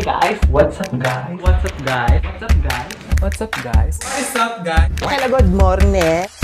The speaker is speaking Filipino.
Hey guys, what's up guys? What's up guys? What's up guys? What's up guys? What's up, guys? Hello, good morning.